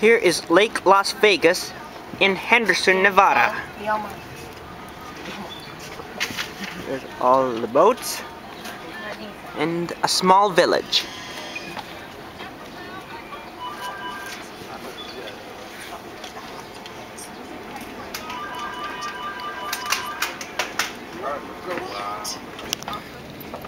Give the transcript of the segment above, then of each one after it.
Here is Lake Las Vegas in Henderson, Nevada. There's all the boats and a small village.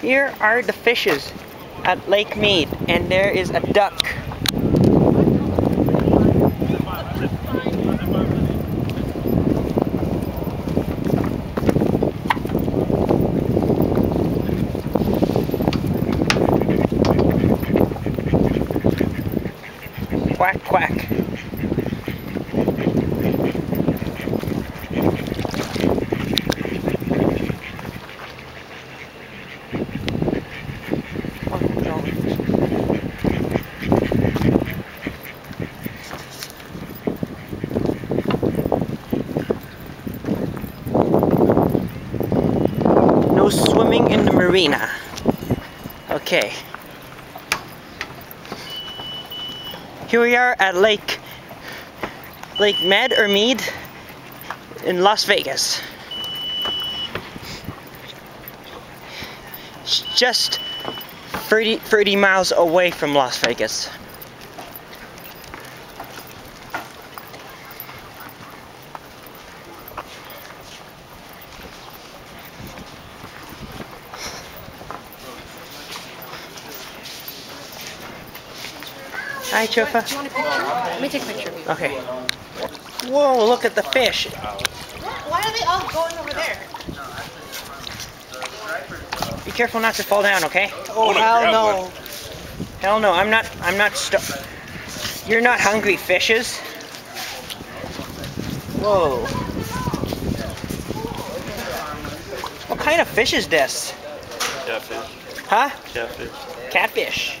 Here are the fishes at Lake Mead, and there is a duck. Quack, quack. No swimming in the marina. Okay. Here we are at Lake Lake Med or Mead in Las Vegas. It's just 30, 30 miles away from Las Vegas. Hi, Chofa. Do you want a picture? Let me take a picture of you. Okay. Whoa, look at the fish. Why are they all going over there? Be careful not to fall down, okay? Oh, hell no. Hell no, I'm not, I'm not stu- You're not hungry, fishes. Whoa. What kind of fish is this? Catfish. Huh? Catfish. Catfish.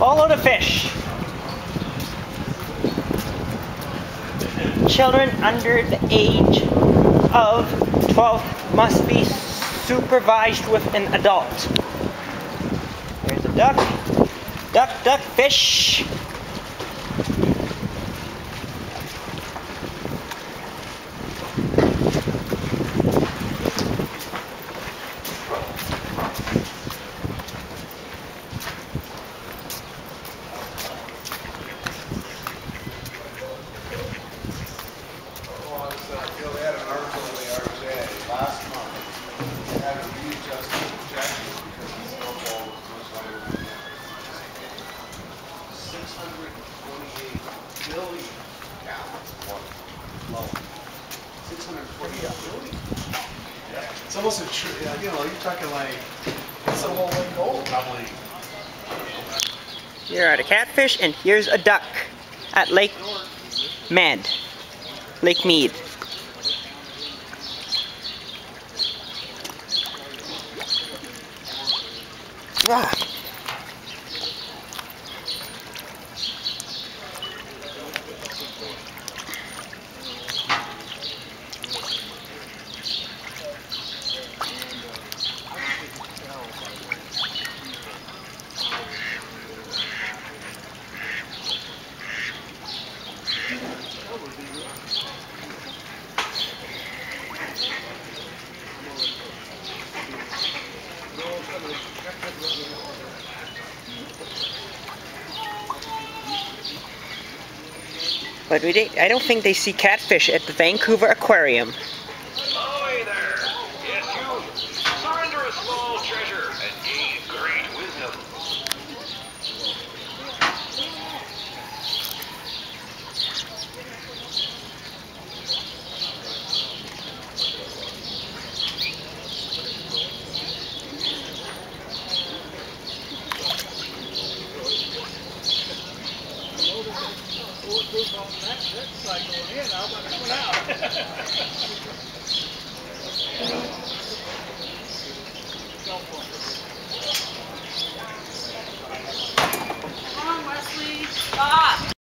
Follow the fish. Children under the age of 12 must be supervised with an adult. There's a duck. Duck, duck, fish. Billion gallons of water flowing. Six hundred twenty-eight billion. Yeah, it's almost a tr, yeah, you know, you're talking like, it's a whole lake gold probably. Here are the catfish, and here's a duck at Lake Med. Lake Mead. Ah. But we did, I don't think they see catfish at the Vancouver Aquarium. That, that side going in, how about coming out?